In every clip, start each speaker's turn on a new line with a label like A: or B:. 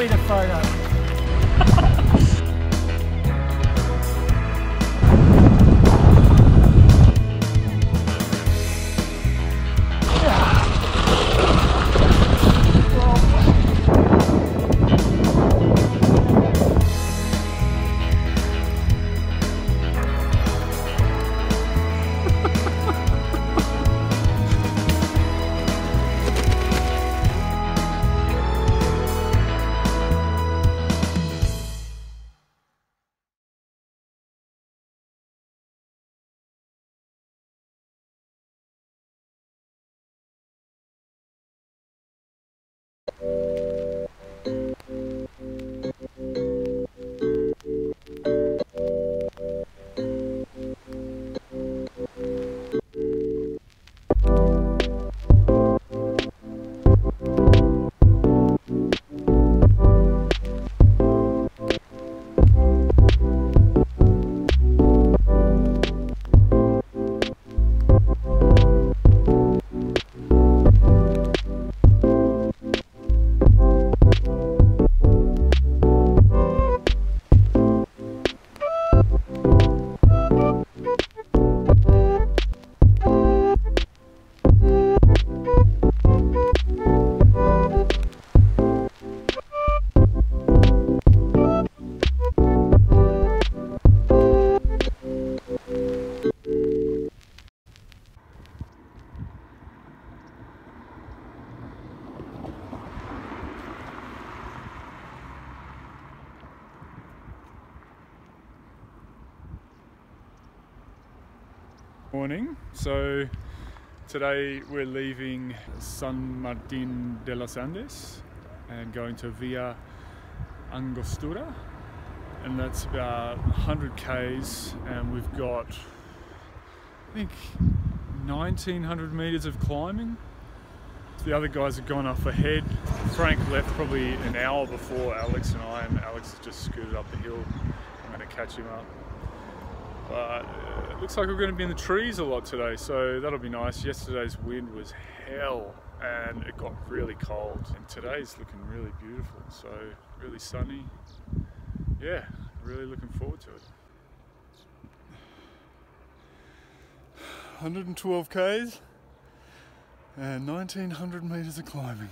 A: meter photo.
B: So today we're leaving San Martin de los Andes and going to Villa Angostura, and that's about 100 k's, and we've got I think 1900 meters of climbing. The other guys have gone off ahead. Frank left probably an hour before Alex and I, and Alex has just scooted up the hill. I'm going to catch him up. But uh, it looks like we're going to be in the trees a lot today, so that'll be nice. Yesterday's wind was hell and it got really cold. And today's looking really beautiful, so really sunny. Yeah, really looking forward to it. 112 k's and 1900 meters of climbing.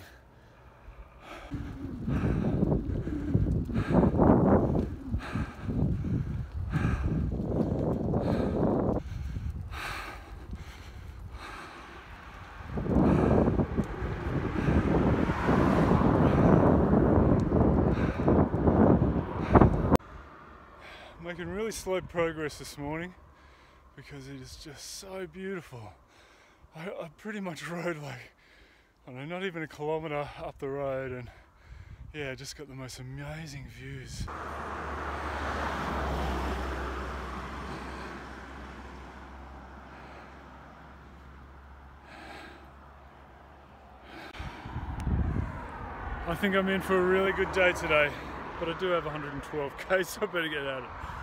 B: Making really slow progress this morning because it is just so beautiful. I, I pretty much rode like, I don't know, not even a kilometre up the road and yeah, just got the most amazing views. I think I'm in for a really good day today, but I do have 112k, so I better get at it.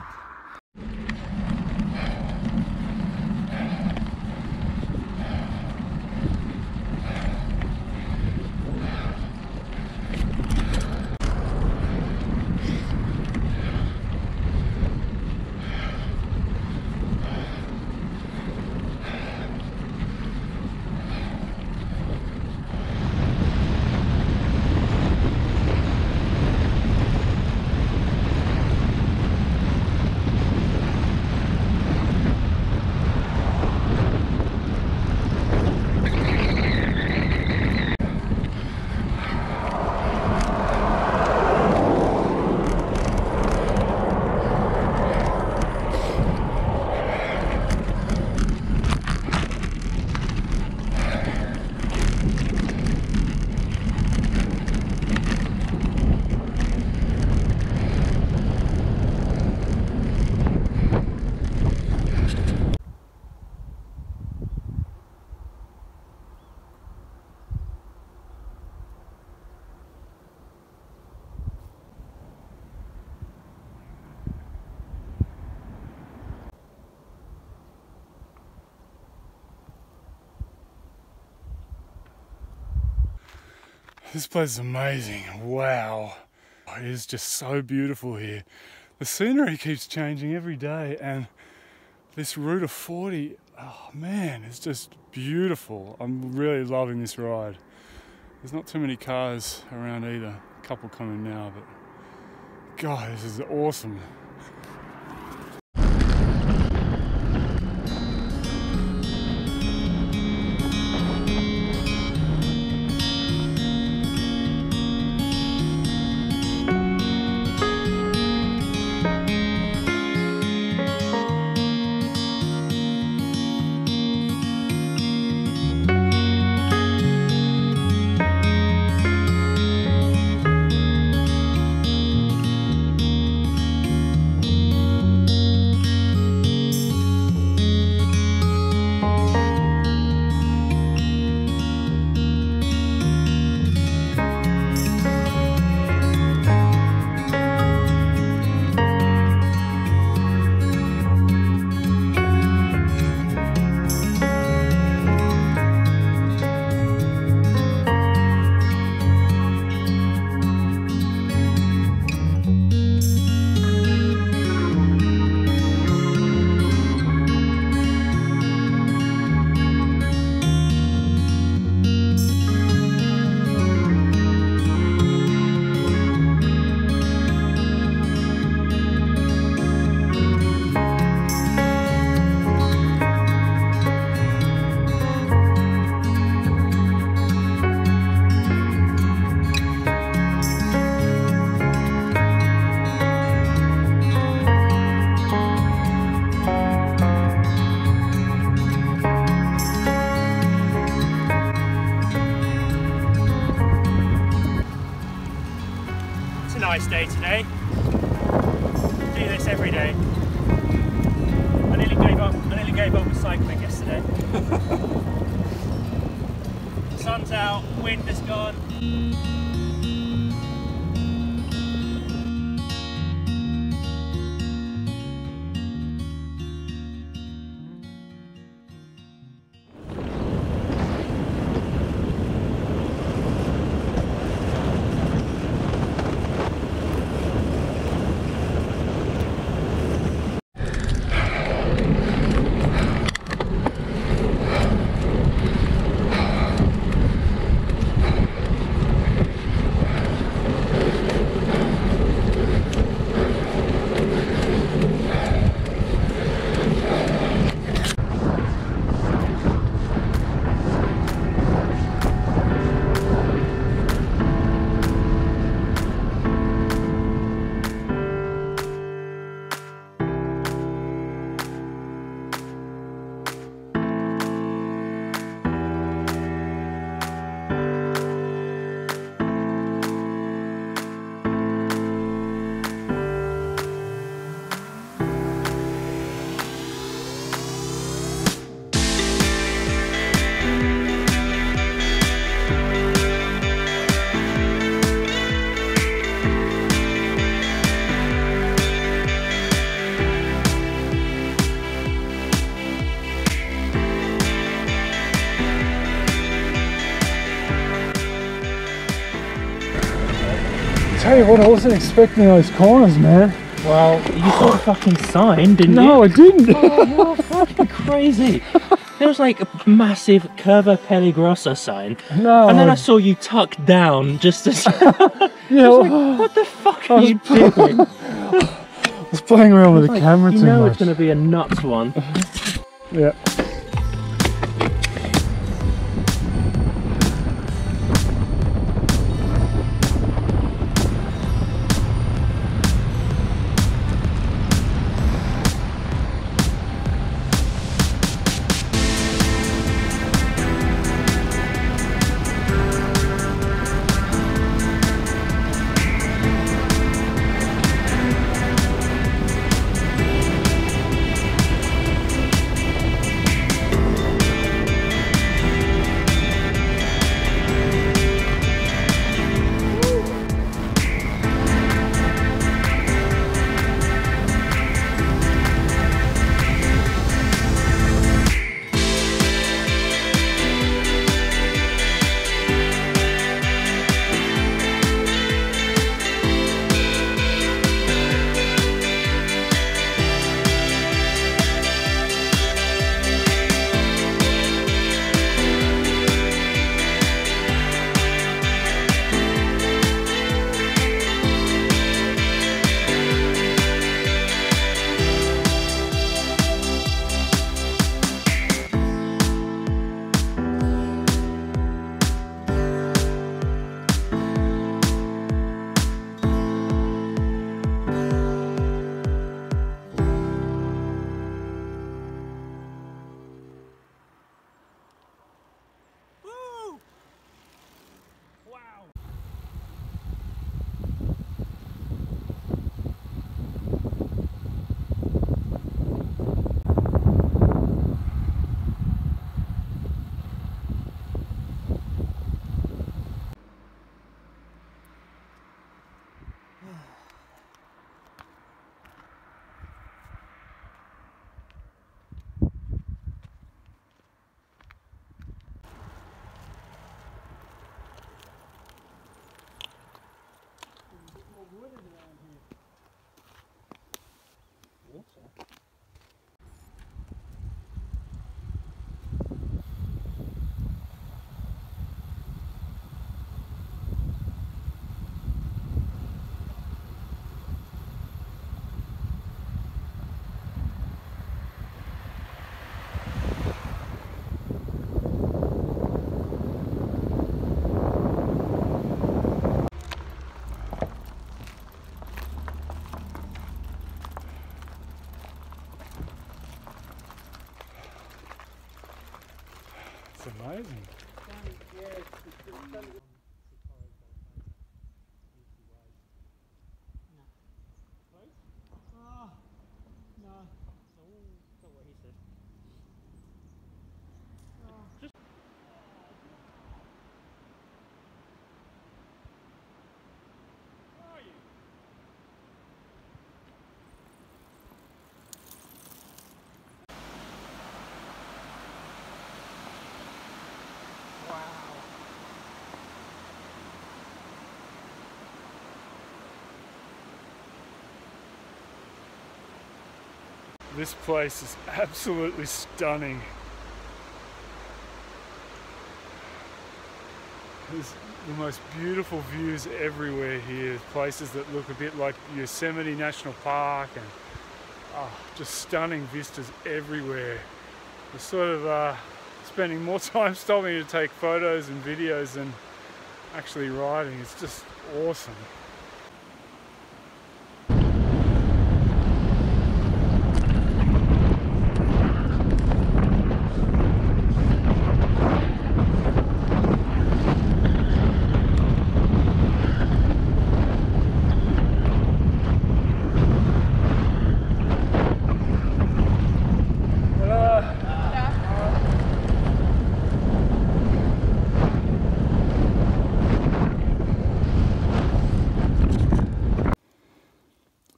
B: This place is amazing. Wow. It is just so beautiful here. The scenery keeps changing every day, and this Ruta 40, oh man, it's just beautiful. I'm really loving this ride. There's not too many cars around either. A couple coming now, but God, this is awesome. Tell you what, I wasn't expecting those corners, man.
A: Well, you saw the fucking sign, didn't you?
B: No, I didn't.
A: Oh, you? Oh, you're fucking crazy. There was like a massive Curva Peligrosa sign.
B: no.
A: And then I saw you tuck down just as.
B: yeah,
A: I was like, what the fuck are you doing?
B: I was playing around with the
A: Like,
B: camera
A: you
B: too
A: know
B: much.
A: it's going to be a nuts one.
B: Yeah. This place is absolutely stunning. There's the most beautiful views everywhere here. Places that look a bit like Yosemite National Park and oh, just stunning vistas everywhere. We're sort of uh, spending more time stopping to take photos and videos than actually riding. It's just awesome.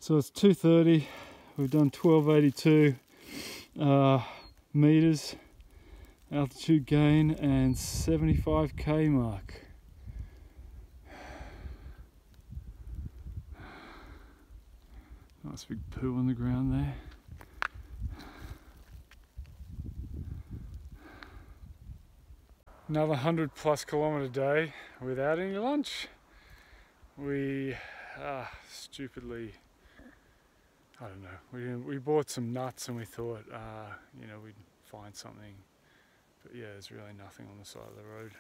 B: So it's 2.30, we've done 1282 uh, meters altitude gain and 75k mark. Nice big poo on the ground there. Another 100 plus kilometre day without any lunch. We uh, stupidly I don't know. We we bought some nuts and we thought, uh, you know, we'd find something. But yeah, there's really nothing on the side of the road.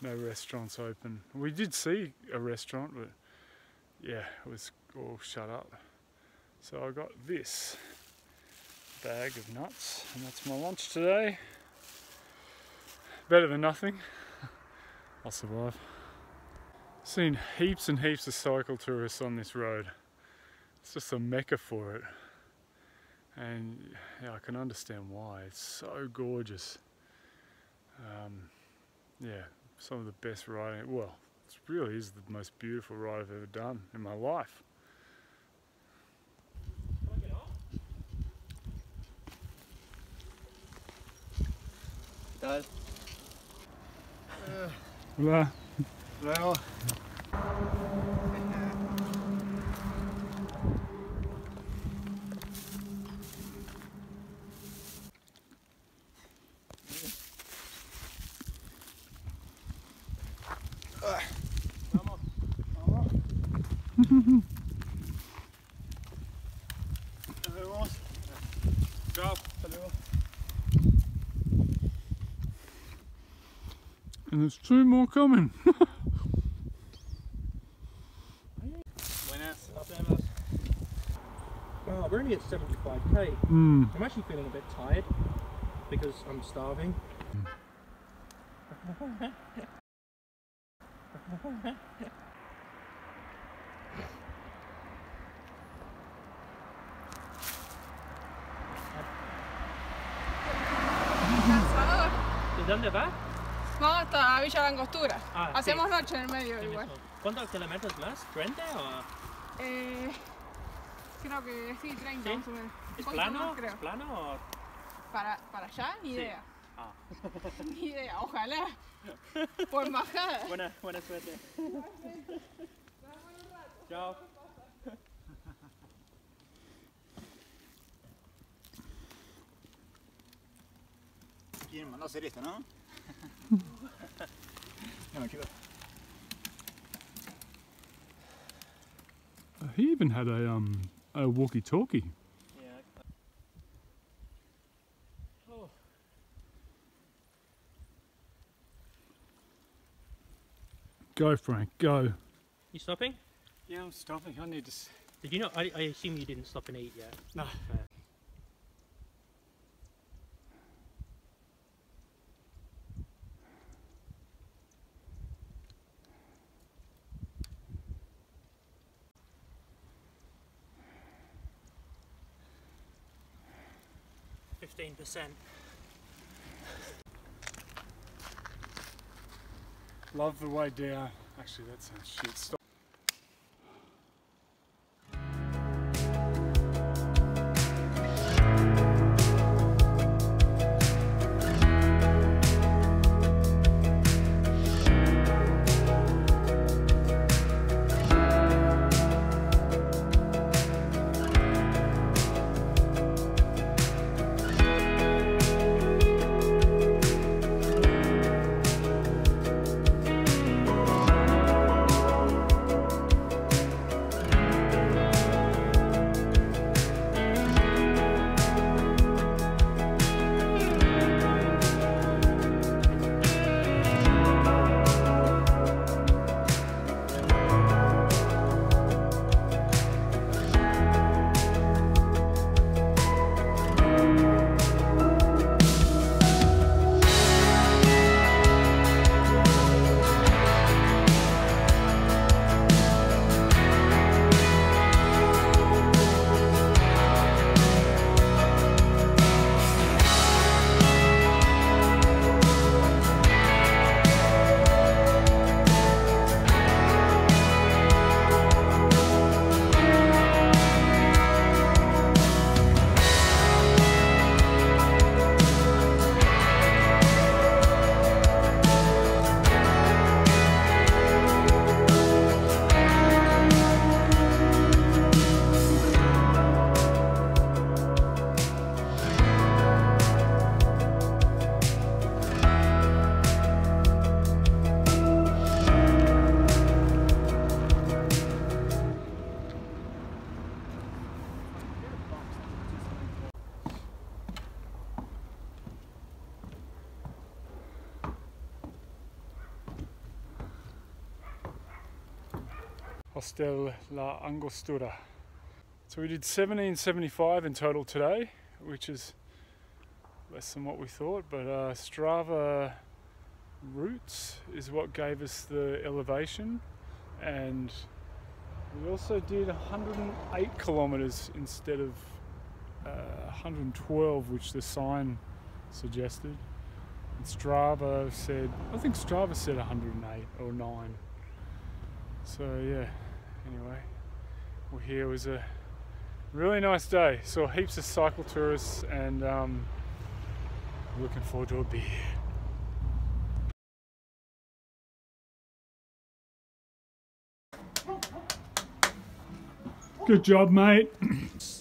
B: No restaurants open. We did see a restaurant, but yeah, it was all shut up. So I got this bag of nuts, and that's my lunch today. Better than nothing. I'll survive. Seen heaps and heaps of cycle tourists on this road it's just a mecca for it. And yeah, I can understand why. It's so gorgeous. Um, yeah, some of the best riding. Well, it really is the most beautiful ride I've ever done in my life.
C: Dad.
B: Hola.
C: Luego.
B: And there's two more coming.
A: Well, we're only at 75k.
B: Mm.
A: I'm actually feeling a bit tired because I'm starving.
D: Cansador.
A: ¿De dónde va?
D: Hasta Villa Langostura.
A: Ah,
D: Hacemos
A: sí.
D: noche en el medio
A: Sí,
D: igual.
A: ¿Cuántos kilómetros más? ¿30 o...?
D: Eh, creo que sí, 30
A: ¿Sí?
D: más o menos. Un
A: ¿Es plano?
D: más, creo.
A: ¿Es plano o...?
D: Para, para allá, ni
A: Sí.
D: idea.
A: Ah.
D: Ni idea, ojalá. Por bajada.
A: Buena, buena suerte. Chao.
C: ¿Quién mandó a hacer esto, no? no, chicos.
B: He even had a um a walkie-talkie.
A: Yeah. Oh.
B: Go, Frank, go.
A: You stopping?
C: Yeah, I'm stopping. I need to.
A: Did you not? I, I assume you didn't stop and eat yet.
C: No.
A: Fair.
B: Love the way down. Actually, that sounds shit. Stop. La Angostura. So we did 1775 in total today, which is less than what we thought, but uh, Strava routes is what gave us the elevation. And we also did 108 kilometers instead of uh, 112 which the sign suggested. And Strava said I think Strava said 108 or 9 so yeah anyway well here. Was a really nice day. Saw heaps of cycle tourists and um, looking forward to a beer. Good job, mate.